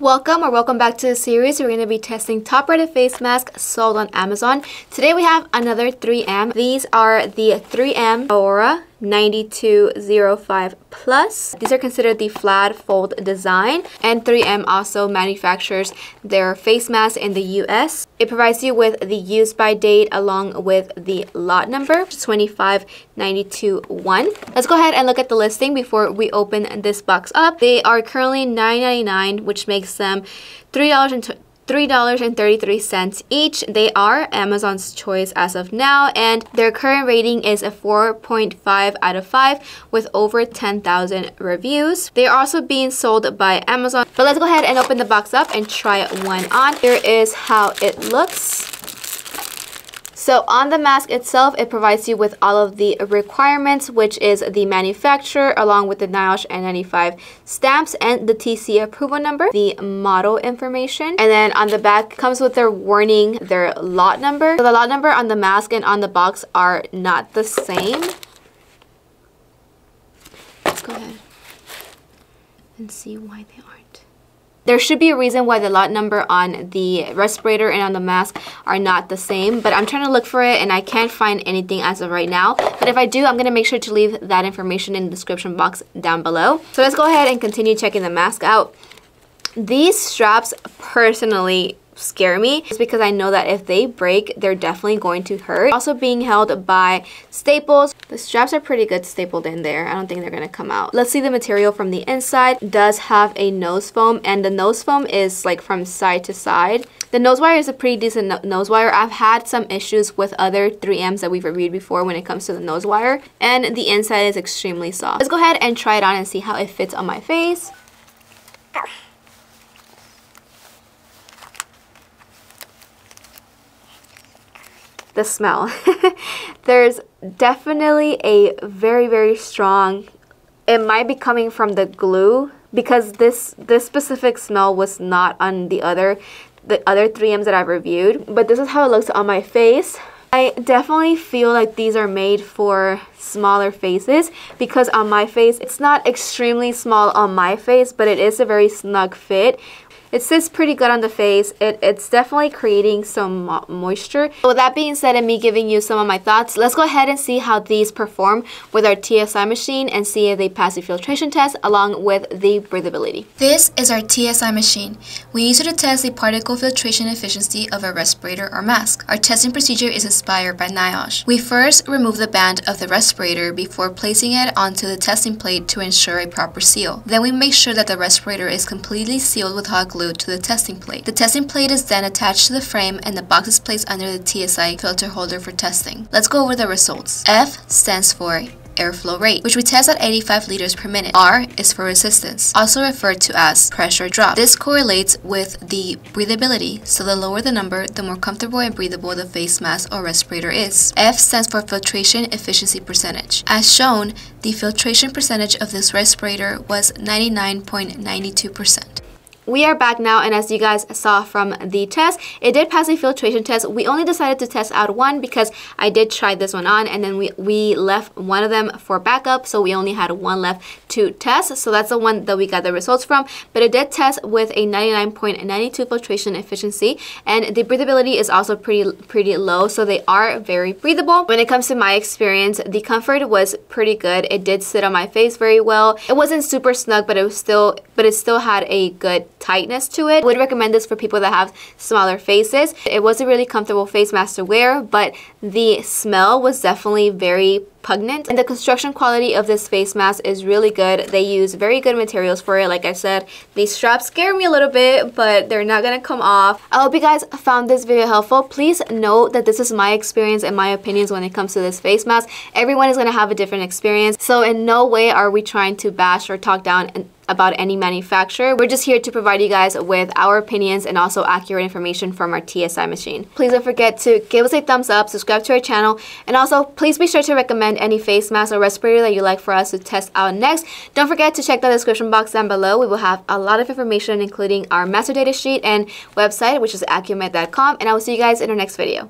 Welcome or welcome back to the series. We're going to be testing top rated face masks sold on Amazon. Today we have another 3M. These are the 3M Aura 9205 Plus. These are considered the flat fold design and 3M also manufactures their face mask in the US. It provides you with the use by date along with the lot number 25921. Let's go ahead and look at the listing before we open this box up. They are currently $9.99 which makes them $3 $3.33 each. They are Amazon's choice as of now, and their current rating is a 4.5 out of 5 with over 10,000 reviews. They are also being sold by Amazon. But let's go ahead and open the box up and try one on. Here is how it looks. So on the mask itself, it provides you with all of the requirements, which is the manufacturer along with the NIOSH N95 stamps and the TC approval number, the model information. And then on the back comes with their warning, their lot number. So the lot number on the mask and on the box are not the same. Let's go ahead and see why they aren't. There should be a reason why the lot number on the respirator and on the mask are not the same, but I'm trying to look for it and I can't find anything as of right now. But if I do, I'm going to make sure to leave that information in the description box down below. So let's go ahead and continue checking the mask out. These straps personally scare me just because I know that if they break, they're definitely going to hurt. Also being held by staples. The straps are pretty good stapled in there. I don't think they're going to come out. Let's see the material from the inside. It does have a nose foam and the nose foam is like from side to side. The nose wire is a pretty decent no nose wire. I've had some issues with other 3Ms that we've reviewed before when it comes to the nose wire and the inside is extremely soft. Let's go ahead and try it on and see how it fits on my face. The smell. There's definitely a very, very strong, it might be coming from the glue because this, this specific smell was not on the other, the other 3Ms that I've reviewed. But this is how it looks on my face. I definitely feel like these are made for smaller faces because on my face, it's not extremely small on my face, but it is a very snug fit it sits pretty good on the face. It, it's definitely creating some mo moisture. So with that being said and me giving you some of my thoughts, let's go ahead and see how these perform with our TSI machine and see if they pass the filtration test along with the breathability. This is our TSI machine. We use it to test the particle filtration efficiency of a respirator or mask. Our testing procedure is inspired by NIOSH. We first remove the band of the respirator before placing it onto the testing plate to ensure a proper seal. Then we make sure that the respirator is completely sealed with hot glue glued to the testing plate. The testing plate is then attached to the frame and the box is placed under the TSI filter holder for testing. Let's go over the results. F stands for airflow rate, which we test at 85 liters per minute. R is for resistance, also referred to as pressure drop. This correlates with the breathability, so the lower the number, the more comfortable and breathable the face mask or respirator is. F stands for filtration efficiency percentage. As shown, the filtration percentage of this respirator was 99.92%. We are back now and as you guys saw from the test, it did pass the filtration test. We only decided to test out one because I did try this one on and then we, we left one of them for backup so we only had one left to test. So that's the one that we got the results from. But it did test with a 99.92 filtration efficiency and the breathability is also pretty pretty low so they are very breathable. When it comes to my experience, the comfort was pretty good. It did sit on my face very well. It wasn't super snug but it was still but it still had a good tightness to it. Would recommend this for people that have smaller faces. It was a really comfortable face mask to wear, but the smell was definitely very pungent. And the construction quality of this face mask is really good. They use very good materials for it. Like I said, these straps scare me a little bit, but they're not gonna come off. I hope you guys found this video helpful. Please note that this is my experience and my opinions when it comes to this face mask. Everyone is gonna have a different experience. So in no way are we trying to bash or talk down about any manufacturer. We're just here to provide you guys with our opinions and also accurate information from our TSI machine. Please don't forget to give us a thumbs up, subscribe to our channel, and also please be sure to recommend any face mask or respirator that you'd like for us to test out next. Don't forget to check the description box down below. We will have a lot of information including our master data sheet and website which is accumed.com and I will see you guys in our next video.